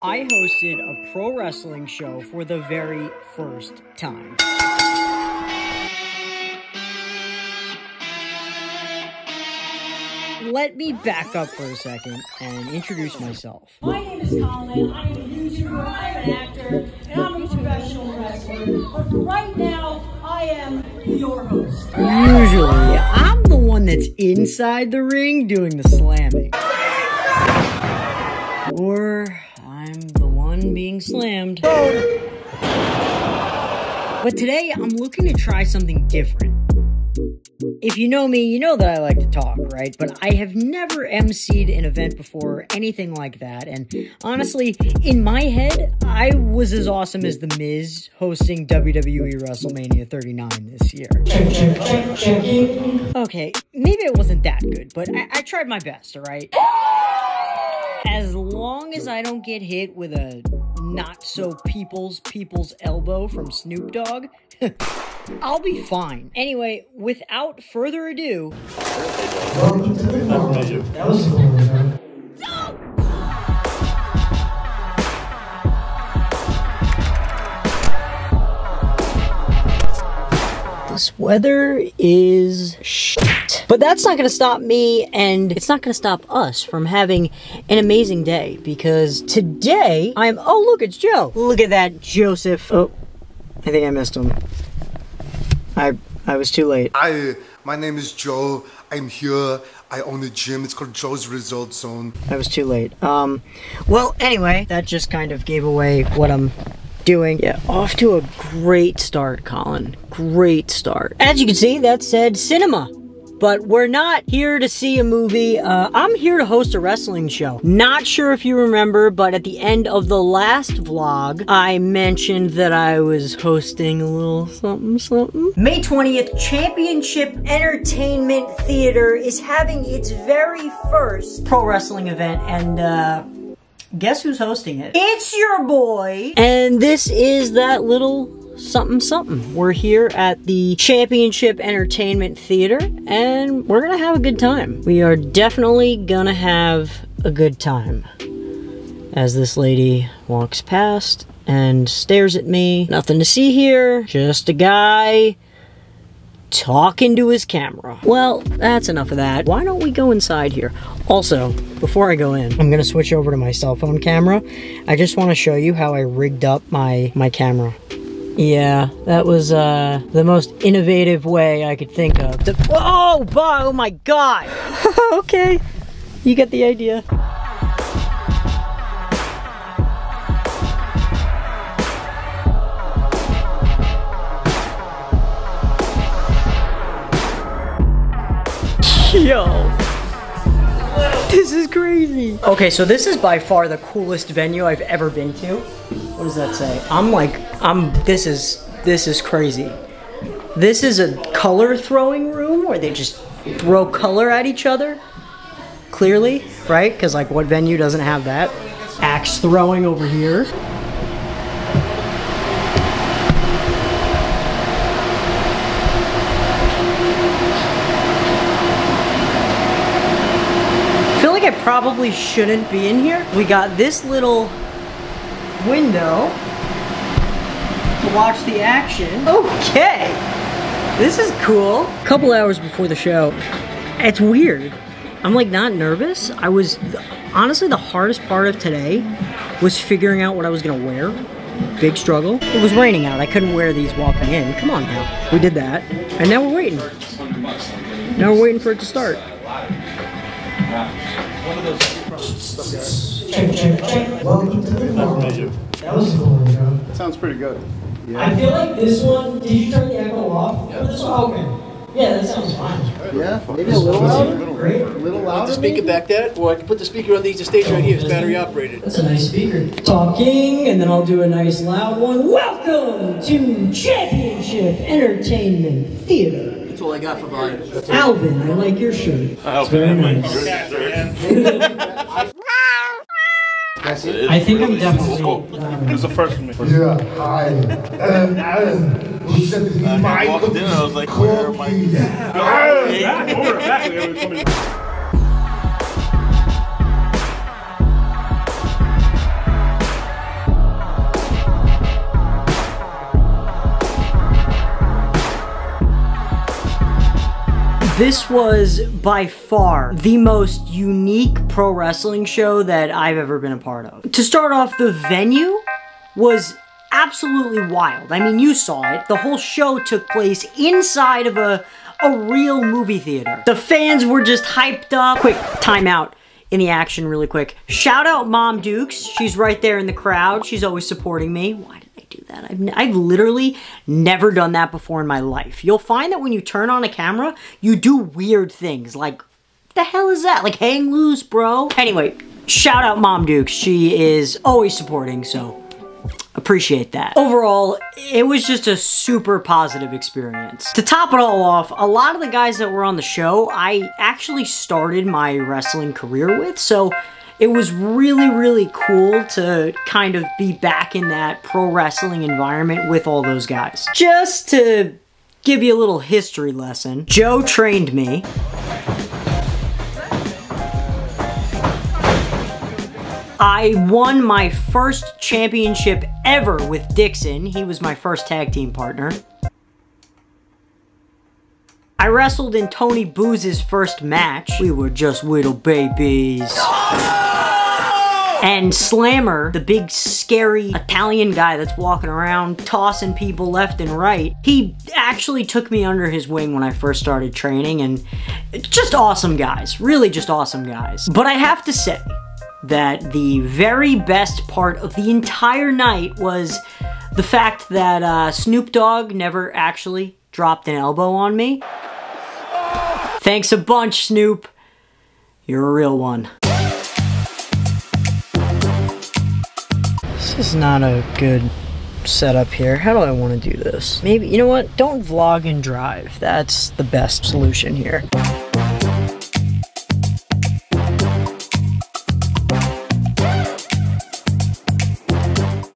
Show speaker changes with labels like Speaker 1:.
Speaker 1: I hosted a pro wrestling show for the very first time. Let me back up for a second and introduce myself.
Speaker 2: My name is Colin. I am a YouTuber, I am an actor, and I'm a professional wrestler. But right now, I am your host.
Speaker 1: Usually, I'm the one that's inside the ring doing the slamming. Or I'm the one being slammed. But today, I'm looking to try something different. If you know me, you know that I like to talk, right? But I have never emceed an event before, anything like that. And honestly, in my head, I was as awesome as The Miz hosting WWE WrestleMania 39 this year. Okay, maybe it wasn't that good, but I, I tried my best, alright? As long as I don't get hit with a not so people's people's elbow from Snoop Dogg, I'll be fine. Anyway, without further ado, this weather is shit. But that's not gonna stop me, and it's not gonna stop us from having an amazing day because today I'm. Oh, look, it's Joe. Look at that, Joseph. Oh, I think I missed him. I I was too late.
Speaker 3: Hi, my name is Joe. I'm here. I own a gym. It's called Joe's Result Zone.
Speaker 1: I was too late. Um, well, anyway, that just kind of gave away what I'm doing. Yeah, off to a great start, Colin. Great start. As you can see, that said cinema. But we're not here to see a movie. Uh, I'm here to host a wrestling show. Not sure if you remember, but at the end of the last vlog, I mentioned that I was hosting a little something something. May 20th, Championship Entertainment Theater is having its very first pro wrestling event, and uh, Guess who's hosting it? It's your boy! And this is that little something something. We're here at the Championship Entertainment Theater and we're gonna have a good time. We are definitely gonna have a good time. As this lady walks past and stares at me. Nothing to see here, just a guy talking to his camera. Well, that's enough of that. Why don't we go inside here? Also, before I go in, I'm gonna switch over to my cell phone camera. I just want to show you how I rigged up my my camera. Yeah, that was uh, the most innovative way I could think of. To, oh, oh my god! okay, you get the idea. Yo. This is crazy. Okay, so this is by far the coolest venue I've ever been to. What does that say? I'm like, I'm, this is, this is crazy. This is a color throwing room where they just throw color at each other. Clearly, right? Because like what venue doesn't have that? Axe throwing over here. I probably shouldn't be in here. We got this little window to watch the action. Okay, this is cool. A couple hours before the show, it's weird. I'm like not nervous. I was honestly the hardest part of today was figuring out what I was gonna wear. Big struggle. It was raining out. I couldn't wear these walking in. Come on now. We did that, and now we're waiting. Now we're waiting for it to start.
Speaker 4: Check, check, check. Welcome to the vlog. That was cool, man.
Speaker 5: Sounds pretty good.
Speaker 4: I feel like this one. Did you turn the echo off? For this one? Okay. Yeah, that sounds fine.
Speaker 5: Yeah, maybe a little louder.
Speaker 4: Great.
Speaker 5: A little
Speaker 6: The
Speaker 5: louder.
Speaker 6: speaker back there, or I can put the speaker on the stage right here, it's battery operated.
Speaker 4: That's a nice speaker. Talking, and then I'll do a nice loud one. Welcome to Championship Entertainment Theater.
Speaker 6: That's all I got for volume.
Speaker 4: Alvin, I like your shirt. It's very nice.
Speaker 5: That's it.
Speaker 4: I think I'm definitely.
Speaker 7: It was the first for me.
Speaker 3: Yeah, hi. Um, Alan, who said that he
Speaker 7: I
Speaker 3: might
Speaker 7: walked in and I was like, where am I? Back over, back. We were coming.
Speaker 1: This was by far the most unique pro wrestling show that I've ever been a part of. To start off, the venue was absolutely wild. I mean, you saw it. The whole show took place inside of a, a real movie theater. The fans were just hyped up. Quick timeout in the action really quick. Shout out Mom Dukes. She's right there in the crowd. She's always supporting me. Why did I do that? I've, I've literally never done that before in my life. You'll find that when you turn on a camera, you do weird things like, the hell is that? Like hang loose, bro. Anyway, shout out Mom Dukes. She is always supporting, so appreciate that. Overall, it was just a super positive experience. To top it all off, a lot of the guys that were on the show, I actually started my wrestling career with, so it was really, really cool to kind of be back in that pro wrestling environment with all those guys. Just to give you a little history lesson, Joe trained me. I won my first championship ever with Dixon. He was my first tag team partner. I wrestled in Tony Booze's first match. We were just little babies. And Slammer, the big scary Italian guy that's walking around tossing people left and right, he actually took me under his wing when I first started training and just awesome guys, really just awesome guys. But I have to say that the very best part of the entire night was the fact that uh, Snoop Dogg never actually dropped an elbow on me. Thanks a bunch, Snoop. You're a real one. This is not a good setup here. How do I want to do this? Maybe, you know what? Don't vlog and drive. That's the best solution here.